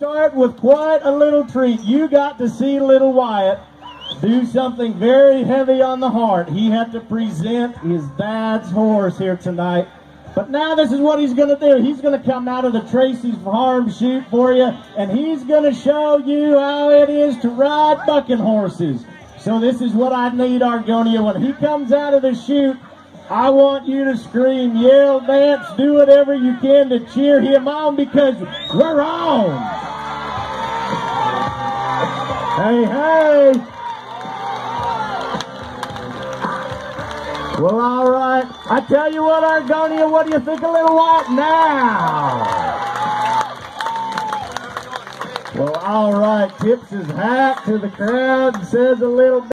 Start with quite a little treat. You got to see little Wyatt do something very heavy on the heart. He had to present his dad's horse here tonight. But now this is what he's going to do. He's going to come out of the Tracy's Farm chute for you, and he's going to show you how it is to ride bucking horses. So this is what I need, Argonia. When he comes out of the chute, I want you to scream, yell, dance, do whatever you can to cheer him on because we're on. Hey, hey. Well, all right. I tell you what, Argonia, what do you think of Little Wyatt now? Well, all right. Tips his hat to the crowd and says a little bit.